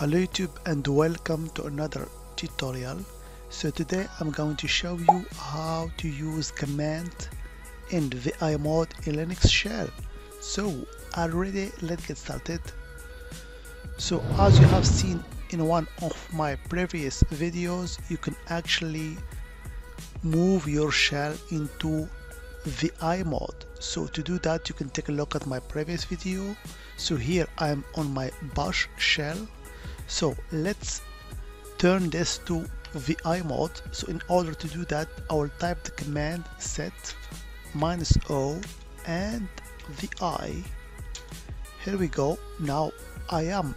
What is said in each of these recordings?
Hello YouTube and welcome to another tutorial. So today I'm going to show you how to use comment in VI mode in Linux shell. So already let's get started. So as you have seen in one of my previous videos you can actually move your shell into VI mode. So to do that you can take a look at my previous video. So here I'm on my bash shell so let's turn this to VI mode. So in order to do that I will type the command set minus O and VI here we go. Now I am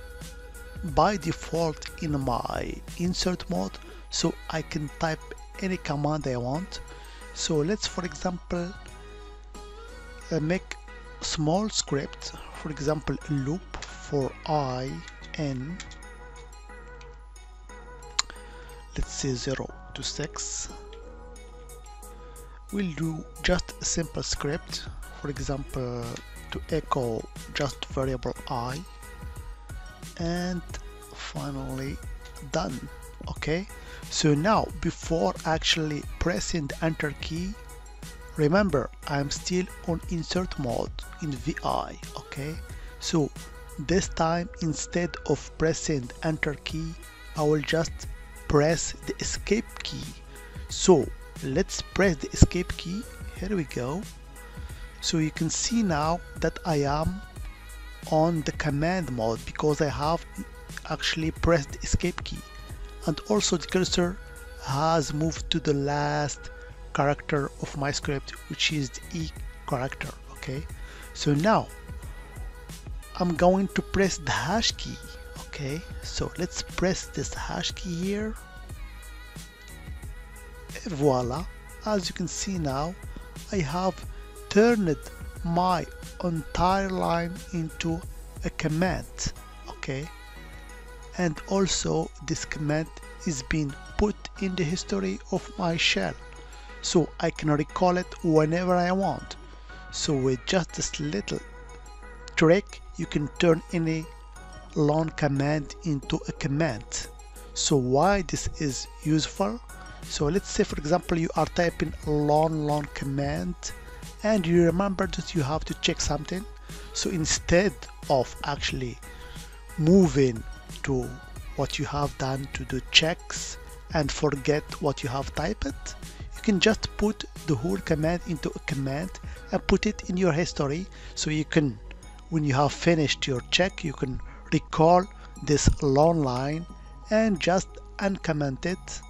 by default in my insert mode so I can type any command I want. So let's for example uh, make small script for example loop for i n let's say 0 to 6 we'll do just a simple script. For example to echo just variable i. And finally done. Okay? So now before actually pressing the enter key remember I'm still on insert mode in VI okay? So this time instead of pressing enter key I will just press the escape key. So let's press the escape key. Here we go. So you can see now that I am on the command mode because I have actually pressed the escape key. And also the cursor has moved to the last character of my script which is the E character okay? So now I'm going to press the hash key okay so let's press this hash key here. And voila as you can see now I have turned my entire line into a comment okay? And also this command is being put in the history of my shell so I can recall it whenever I want. So with just this little trick you can turn any long command into a comment. So why this is useful? So let's say for example you are typing long long command and you remember that you have to check something. So instead of actually moving to what you have done to do checks and forget what you have typed you can just put the whole command into a comment and put it in your history. So you can when you have finished your check you can recall this long line and just uncomment it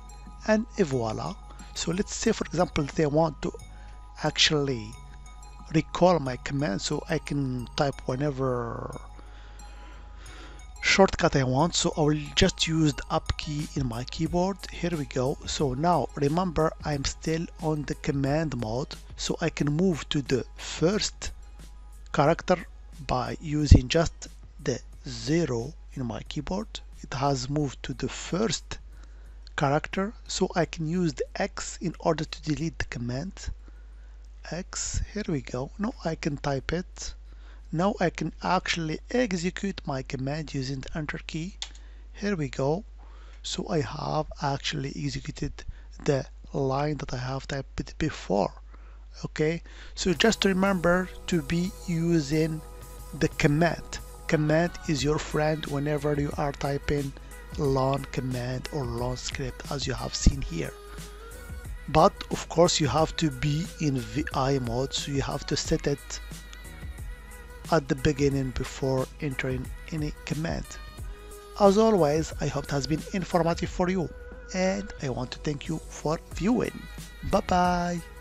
and voila so let's say for example they want to actually recall my command so I can type whenever shortcut I want. So I will just use the up key in my keyboard. Here we go. So now remember I'm still on the command mode. So I can move to the first character by using just the zero in my keyboard. It has moved to the first character so I can use the X in order to delete the command. X here we go. Now I can type it. Now I can actually execute my command using the enter key. Here we go. So I have actually executed the line that I have typed before. Okay? So just remember to be using the command command is your friend whenever you are typing long command or long script as you have seen here. But of course you have to be in VI mode so you have to set it at the beginning before entering any command. As always I hope it has been informative for you and I want to thank you for viewing. Bye bye